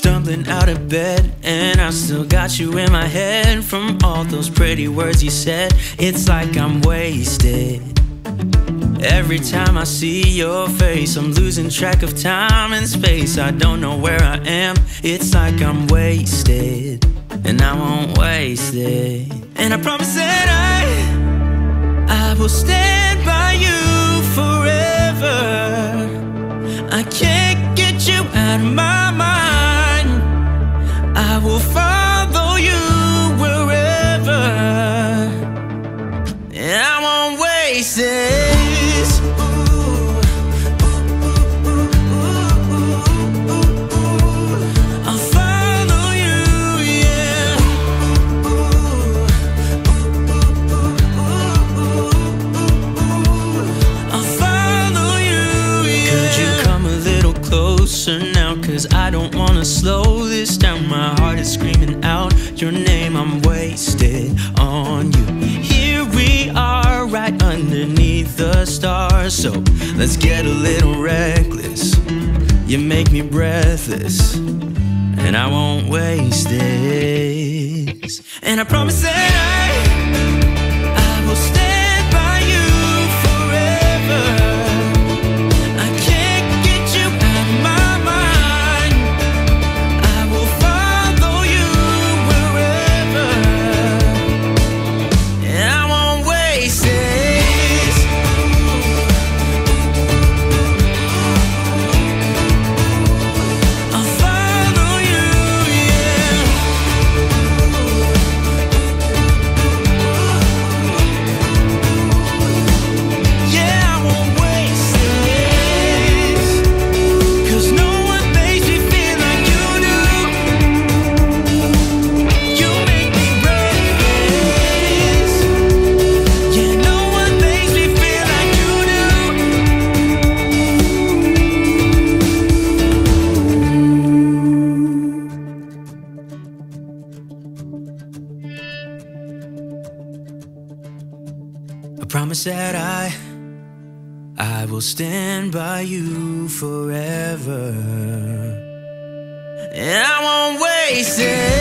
Stumbling out of bed, and I still got you in my head from all those pretty words you said. It's like I'm wasted. Every time I see your face, I'm losing track of time and space. I don't know where I am. It's like I'm wasted, and I won't waste it. And I promise that I, I will stand by you forever. I can't get you out of my mind. I will follow you wherever. And I won't waste this. I'll follow you, yeah. I'll follow you, yeah. Could you come a little closer now? Cause I don't your name. I'm wasted on you. Here we are, right underneath the stars. So let's get a little reckless. You make me breathless. And I won't waste this. And I promise that I, promise that I I will stand by you forever. And I won't waste this.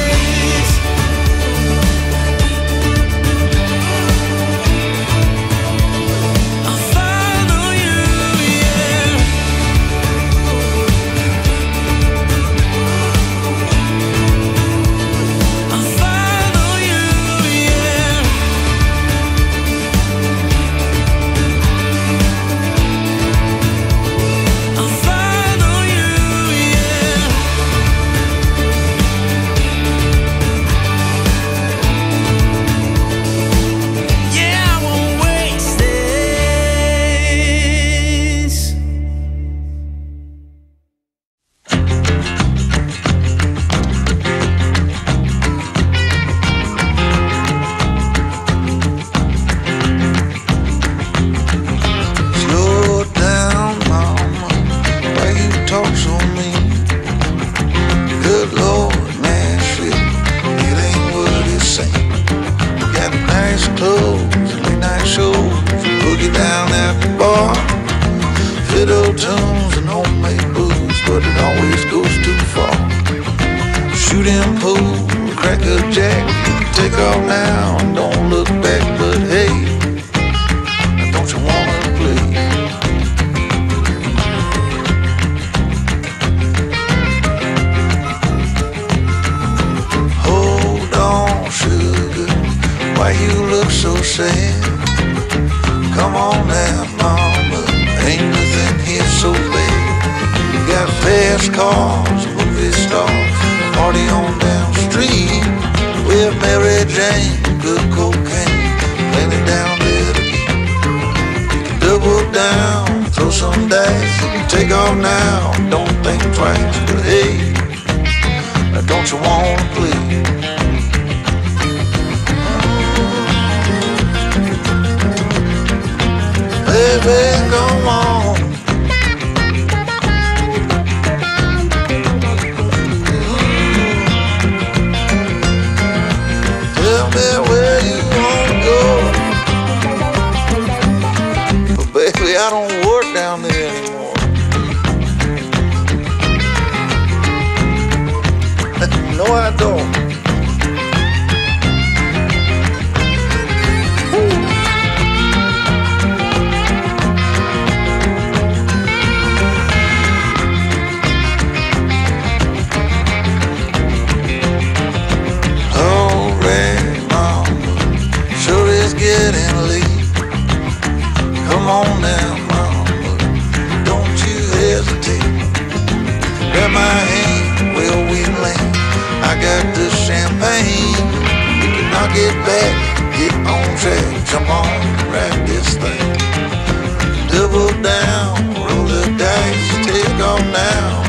Clothes, late night shows, boogie down at the bar. Fiddle tunes and homemade booze, but it always goes too far. Shooting pool, crack a jack, take off now don't look back, but hey. Mary Jane, good cocaine, plenty down eat. Double down, throw some dice, you can take off now, don't think twice, but hey, now don't you wanna play? Baby, come on. Now, mama, don't you hesitate. Grab my hand, well we land. I got the champagne. We can knock it back, get on track, jump on, ride this thing. Double down, roll the dice, take off now.